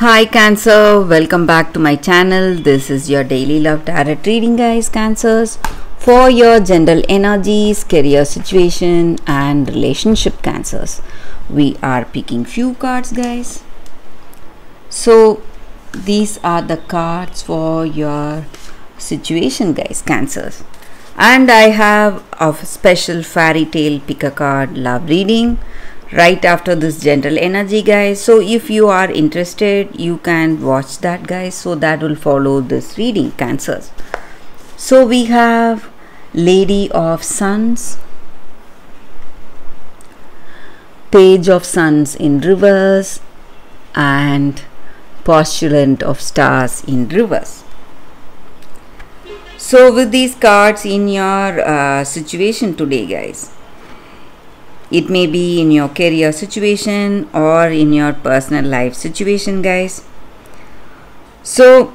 Hi Cancer, welcome back to my channel. This is your daily love tarot reading, guys. Cancers for your general energies, career situation, and relationship cancers. We are picking few cards, guys. So, these are the cards for your situation, guys. Cancers, and I have a special fairy tale pick a card love reading right after this general energy guys. So if you are interested you can watch that guys. So that will follow this reading cancers. So we have lady of suns. Page of suns in reverse and postulant of stars in reverse. So with these cards in your uh, situation today guys it may be in your career situation or in your personal life situation guys. So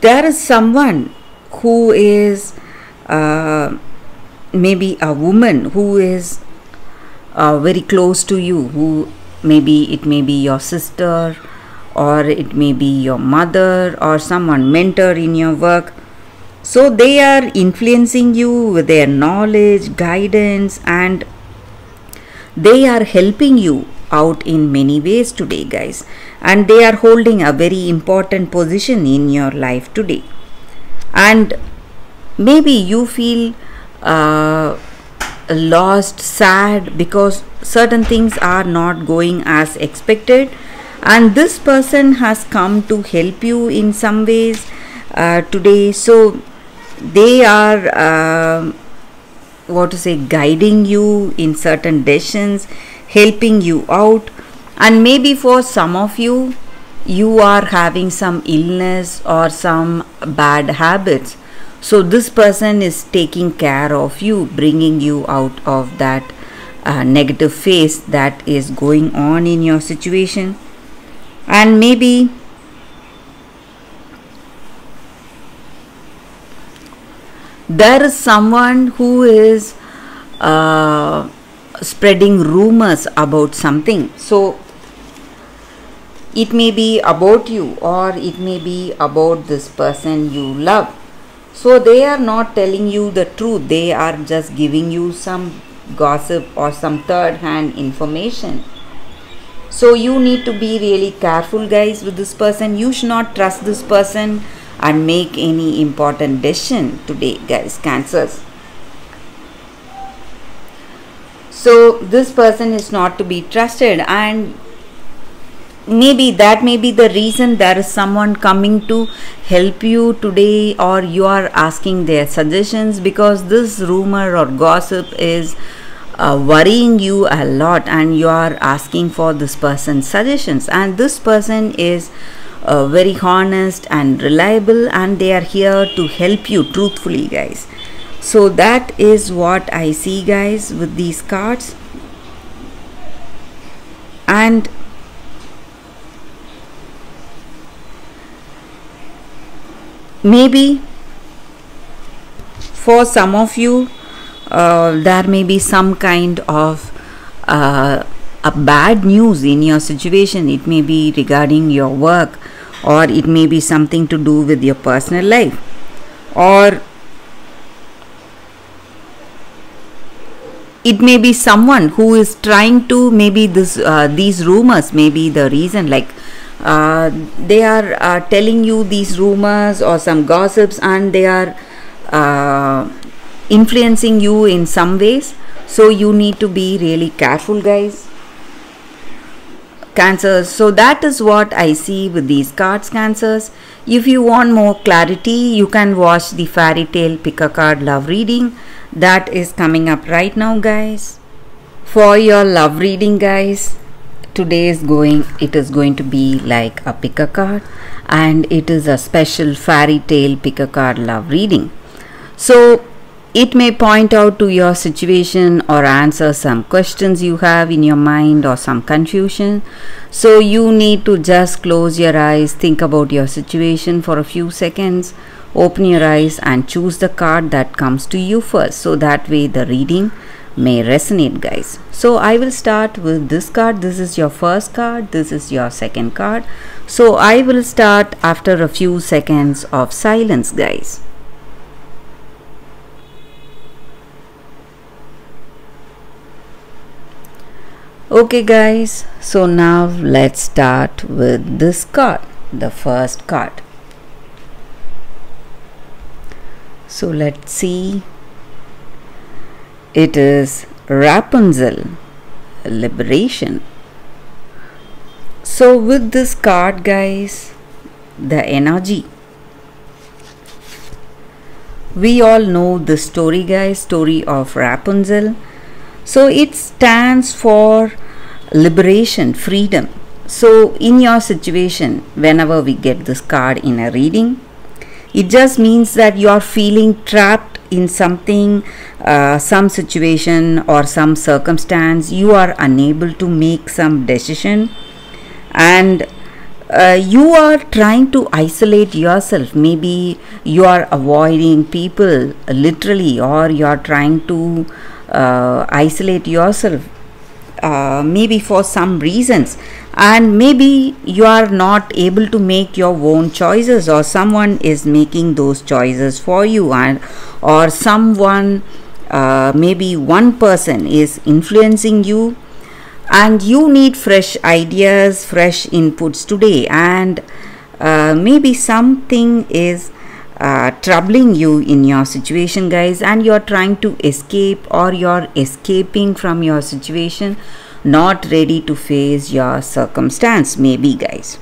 there is someone who is uh, maybe a woman who is uh, very close to you who maybe it may be your sister or it may be your mother or someone mentor in your work. So they are influencing you with their knowledge guidance and they are helping you out in many ways today guys. And they are holding a very important position in your life today. And maybe you feel uh, lost sad because certain things are not going as expected. And this person has come to help you in some ways uh, today. So they are uh, what to say guiding you in certain decisions helping you out. And maybe for some of you you are having some illness or some bad habits. So this person is taking care of you bringing you out of that uh, negative phase that is going on in your situation. And maybe there is someone who is uh, spreading rumors about something. So it may be about you or it may be about this person you love. So they are not telling you the truth. They are just giving you some gossip or some third hand information. So you need to be really careful guys with this person. You should not trust this person and make any important decision today guys cancers. So this person is not to be trusted and maybe that may be the reason there is someone coming to help you today or you are asking their suggestions because this rumor or gossip is uh, worrying you a lot and you are asking for this person's suggestions. And this person is uh, very honest and reliable and they are here to help you truthfully guys. So that is what i see guys with these cards. And maybe for some of you uh, there may be some kind of uh, a bad news in your situation. It may be regarding your work or it may be something to do with your personal life. Or it may be someone who is trying to maybe this uh, these rumors may be the reason like uh, they are uh, telling you these rumors or some gossips and they are uh, influencing you in some ways. So you need to be really careful guys cancers. So that is what i see with these cards cancers. If you want more clarity you can watch the fairy tale pick a card love reading. That is coming up right now guys. For your love reading guys today is going it is going to be like a pick a card and it is a special fairy tale pick a card love reading. So it may point out to your situation or answer some questions you have in your mind or some confusion. So you need to just close your eyes, think about your situation for a few seconds, open your eyes and choose the card that comes to you first. So that way the reading may resonate guys. So i will start with this card. This is your first card. This is your second card. So i will start after a few seconds of silence guys okay guys so now let's start with this card the first card so let's see it is Rapunzel, liberation. So, with this card, guys, the energy. We all know the story, guys, story of Rapunzel. So, it stands for liberation, freedom. So, in your situation, whenever we get this card in a reading, it just means that you are feeling trapped in something, uh, some situation or some circumstance, you are unable to make some decision and uh, you are trying to isolate yourself. Maybe you are avoiding people literally, or you are trying to uh, isolate yourself uh, maybe for some reasons and maybe you are not able to make your own choices or someone is making those choices for you and or someone uh, maybe one person is influencing you and you need fresh ideas fresh inputs today and uh, maybe something is uh, troubling you in your situation guys and you're trying to escape or you're escaping from your situation not ready to face your circumstance maybe guys.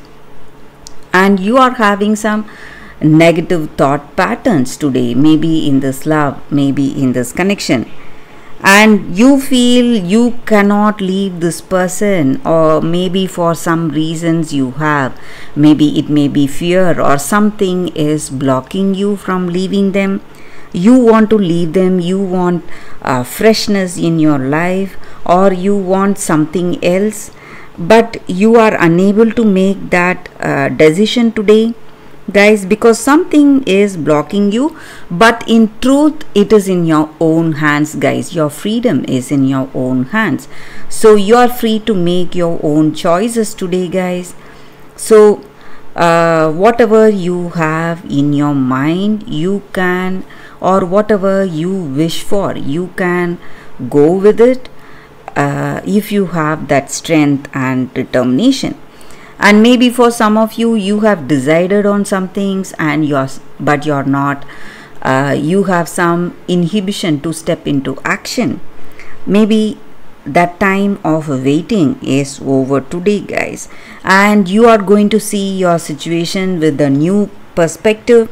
And you are having some negative thought patterns today maybe in this love maybe in this connection and you feel you cannot leave this person or maybe for some reasons you have. Maybe it may be fear or something is blocking you from leaving them. You want to leave them you want uh, freshness in your life or you want something else. But you are unable to make that uh, decision today guys because something is blocking you but in truth it is in your own hands guys. Your freedom is in your own hands. So you are free to make your own choices today guys. So uh, whatever you have in your mind you can or whatever you wish for you can go with it uh, if you have that strength and determination and maybe for some of you you have decided on some things and you're but you're not uh, you have some inhibition to step into action. Maybe that time of waiting is over today guys. And you are going to see your situation with a new perspective.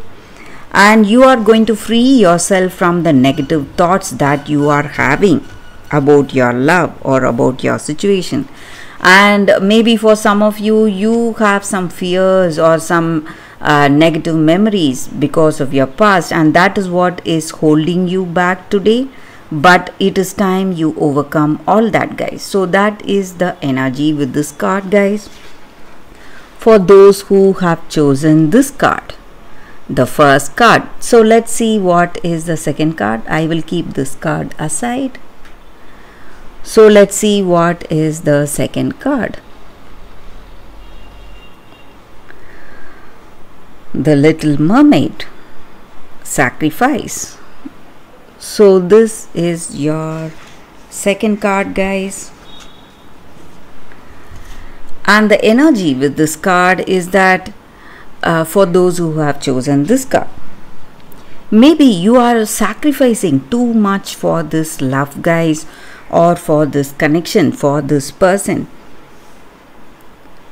And you are going to free yourself from the negative thoughts that you are having about your love or about your situation and maybe for some of you you have some fears or some uh, negative memories because of your past and that is what is holding you back today. But it is time you overcome all that guys. So that is the energy with this card guys. For those who have chosen this card the first card. So let's see what is the second card. I will keep this card aside so let's see what is the second card. The Little Mermaid Sacrifice. So this is your second card guys. And the energy with this card is that uh, for those who have chosen this card. Maybe you are sacrificing too much for this love guys or for this connection for this person.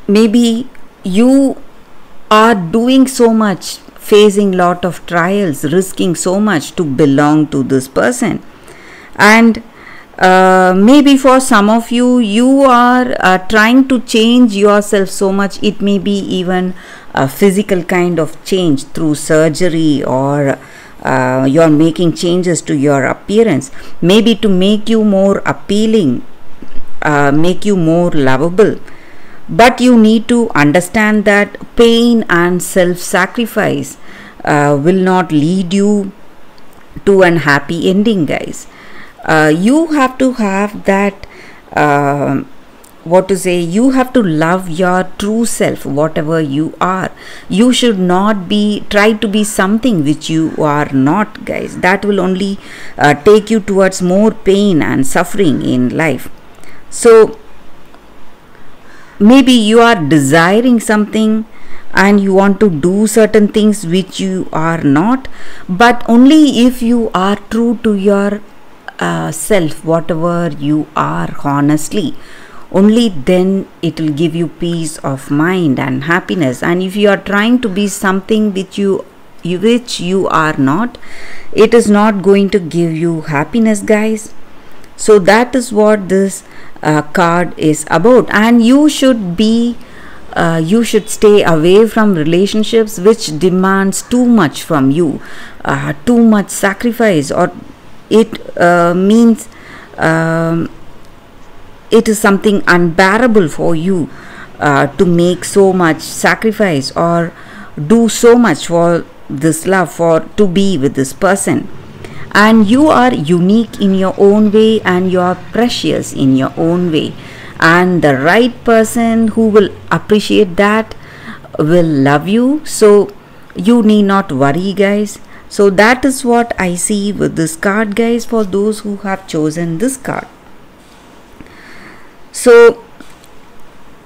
Maybe you are doing so much facing lot of trials risking so much to belong to this person. And uh, maybe for some of you you are uh, trying to change yourself so much it may be even a physical kind of change through surgery or uh, you are making changes to your appearance maybe to make you more appealing uh, make you more lovable. But you need to understand that pain and self sacrifice uh, will not lead you to an happy ending guys. Uh, you have to have that uh, what to say you have to love your true self whatever you are. You should not be try to be something which you are not guys. That will only uh, take you towards more pain and suffering in life. So maybe you are desiring something and you want to do certain things which you are not but only if you are true to your uh, self whatever you are honestly only then it will give you peace of mind and happiness. And if you are trying to be something which you which you are not it is not going to give you happiness guys. So that is what this uh, card is about. And you should be uh, you should stay away from relationships which demands too much from you uh, too much sacrifice. Or it uh, means um, it is something unbearable for you uh, to make so much sacrifice or do so much for this love for to be with this person. And you are unique in your own way and you are precious in your own way. And the right person who will appreciate that will love you. So you need not worry guys. So that is what i see with this card guys for those who have chosen this card so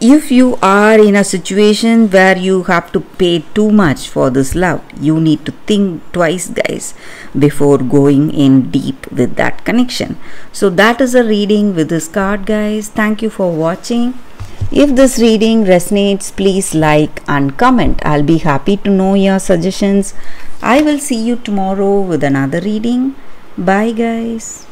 if you are in a situation where you have to pay too much for this love you need to think twice guys before going in deep with that connection. So that is a reading with this card guys. Thank you for watching. If this reading resonates please like and comment. I'll be happy to know your suggestions. I will see you tomorrow with another reading. Bye guys